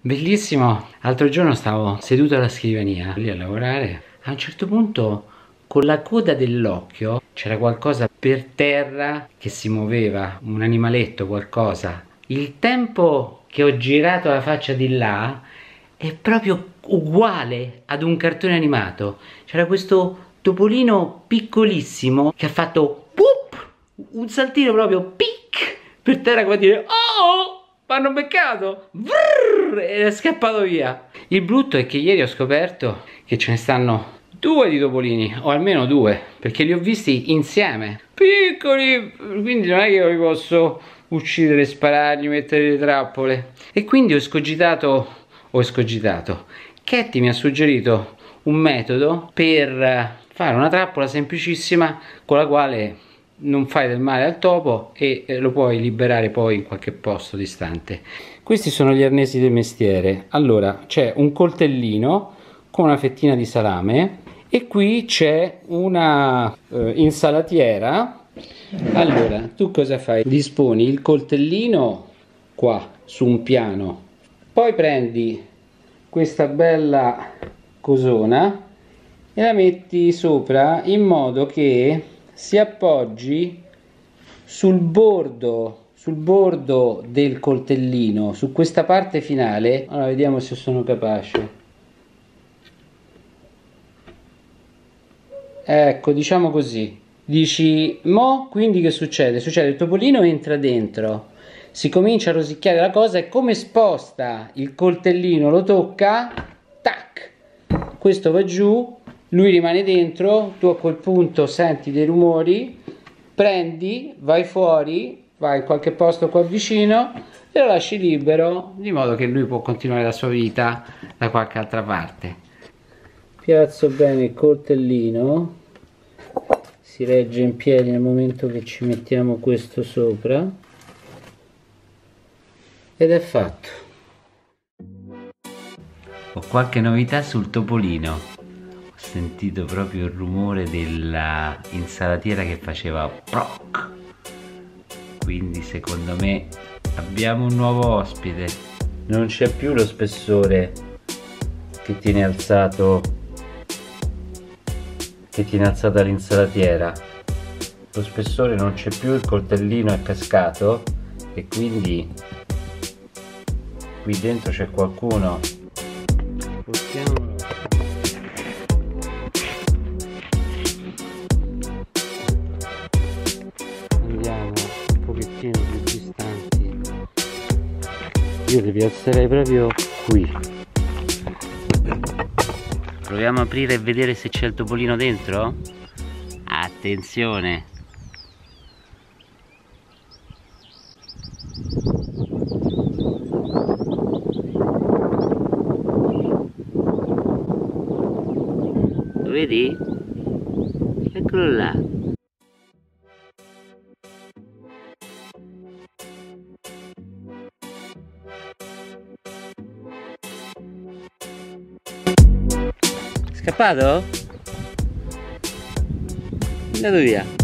Bellissimo. L'altro giorno stavo seduto alla scrivania lì a lavorare. A un certo punto con la coda dell'occhio c'era qualcosa per terra che si muoveva, un animaletto, qualcosa. Il tempo che ho girato la faccia di là è proprio uguale ad un cartone animato. C'era questo topolino piccolissimo che ha fatto whoop, un saltino proprio pic per terra come dire oh mi hanno beccato Vrrr, ed è scappato via. Il brutto è che ieri ho scoperto che ce ne stanno due di topolini o almeno due perché li ho visti insieme. Piccoli! Quindi non è che io li posso uccidere sparargli mettere le trappole. E quindi ho escogitato ho escogitato. Ketty mi ha suggerito un metodo per fare una trappola semplicissima con la quale non fai del male al topo e eh, lo puoi liberare poi in qualche posto distante. Questi sono gli arnesi del mestiere. Allora, c'è un coltellino con una fettina di salame e qui c'è una eh, insalatiera. Allora, tu cosa fai? Disponi il coltellino qua su un piano, poi prendi questa bella cosona e la metti sopra in modo che si appoggi sul bordo sul bordo del coltellino su questa parte finale. Allora vediamo se sono capace. Ecco diciamo così. Dici mo quindi che succede? Succede il topolino entra dentro si comincia a rosicchiare la cosa e come sposta il coltellino lo tocca tac questo va giù lui rimane dentro, tu a quel punto senti dei rumori, prendi, vai fuori, vai in qualche posto qua vicino e lo lasci libero, di modo che lui può continuare la sua vita da qualche altra parte. Piazzo bene il coltellino, si regge in piedi nel momento che ci mettiamo questo sopra ed è fatto. Ho qualche novità sul topolino sentito proprio il rumore della insalatiera che faceva proc. Quindi secondo me abbiamo un nuovo ospite. Non c'è più lo spessore che tiene alzato che tiene alzata l'insalatiera. Lo spessore non c'è più il coltellino è cascato e quindi qui dentro c'è qualcuno io li piazzerei proprio qui. Proviamo a aprire e vedere se c'è il topolino dentro? Attenzione. Lo vedi? eccolo là Scappato? È andato via